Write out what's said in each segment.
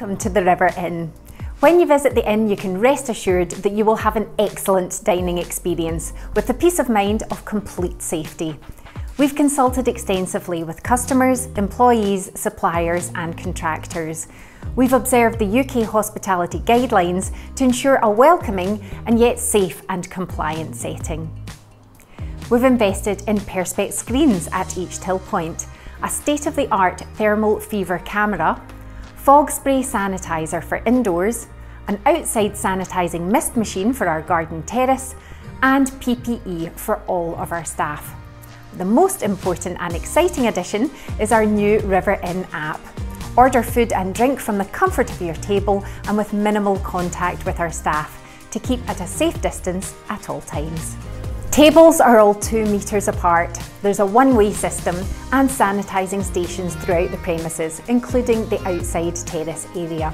welcome to the River Inn. When you visit the inn, you can rest assured that you will have an excellent dining experience with the peace of mind of complete safety. We've consulted extensively with customers, employees, suppliers and contractors. We've observed the UK hospitality guidelines to ensure a welcoming and yet safe and compliant setting. We've invested in Perspex screens at each till point, a state-of-the-art thermal fever camera, fog spray sanitizer for indoors, an outside sanitising mist machine for our garden terrace, and PPE for all of our staff. The most important and exciting addition is our new River Inn app. Order food and drink from the comfort of your table and with minimal contact with our staff to keep at a safe distance at all times. Tables are all two metres apart. There's a one-way system and sanitising stations throughout the premises, including the outside terrace area.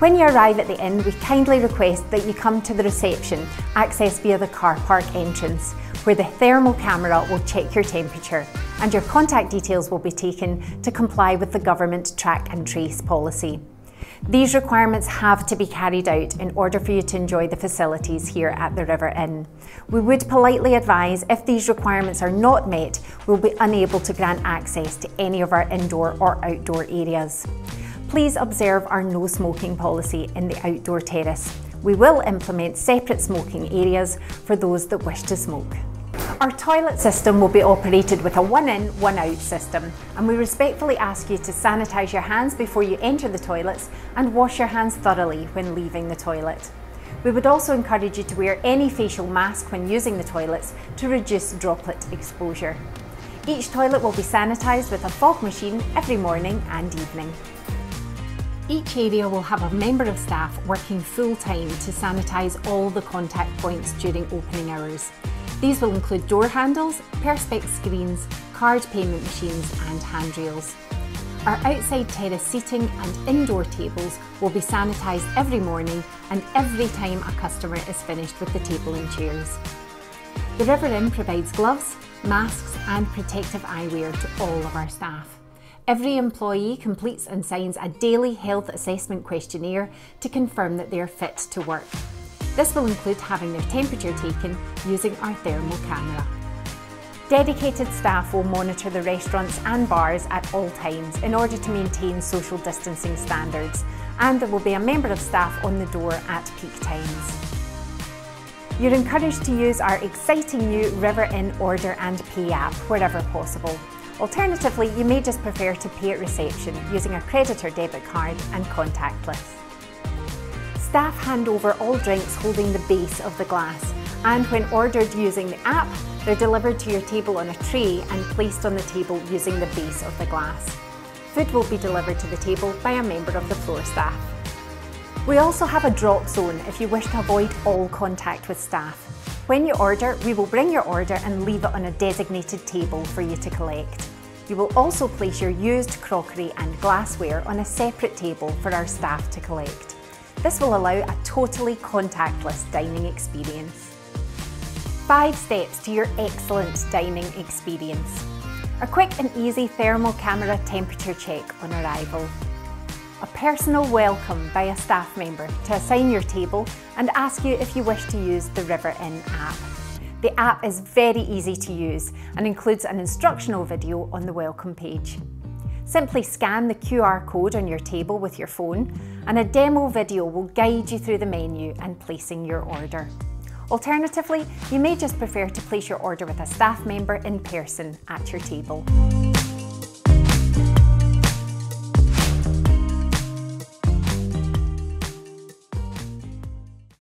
When you arrive at the inn, we kindly request that you come to the reception, accessed via the car park entrance, where the thermal camera will check your temperature and your contact details will be taken to comply with the government track and trace policy. These requirements have to be carried out in order for you to enjoy the facilities here at the River Inn. We would politely advise if these requirements are not met, we'll be unable to grant access to any of our indoor or outdoor areas. Please observe our no smoking policy in the outdoor terrace. We will implement separate smoking areas for those that wish to smoke. Our toilet system will be operated with a one in, one out system and we respectfully ask you to sanitise your hands before you enter the toilets and wash your hands thoroughly when leaving the toilet. We would also encourage you to wear any facial mask when using the toilets to reduce droplet exposure. Each toilet will be sanitised with a fog machine every morning and evening. Each area will have a member of staff working full time to sanitise all the contact points during opening hours. These will include door handles, perspex screens, card payment machines and handrails. Our outside terrace seating and indoor tables will be sanitised every morning and every time a customer is finished with the table and chairs. The River Inn provides gloves, masks and protective eyewear to all of our staff. Every employee completes and signs a daily health assessment questionnaire to confirm that they are fit to work. This will include having their temperature taken using our thermal camera. Dedicated staff will monitor the restaurants and bars at all times in order to maintain social distancing standards and there will be a member of staff on the door at peak times. You're encouraged to use our exciting new River Inn Order and Pay app wherever possible. Alternatively, you may just prefer to pay at reception using a credit or debit card and contactless. Staff hand over all drinks holding the base of the glass and when ordered using the app, they're delivered to your table on a tray and placed on the table using the base of the glass. Food will be delivered to the table by a member of the floor staff. We also have a drop zone if you wish to avoid all contact with staff. When you order, we will bring your order and leave it on a designated table for you to collect. You will also place your used crockery and glassware on a separate table for our staff to collect. This will allow a totally contactless dining experience. Five steps to your excellent dining experience. A quick and easy thermal camera temperature check on arrival. A personal welcome by a staff member to assign your table and ask you if you wish to use the River Inn app. The app is very easy to use and includes an instructional video on the welcome page. Simply scan the QR code on your table with your phone and a demo video will guide you through the menu and placing your order. Alternatively, you may just prefer to place your order with a staff member in person at your table.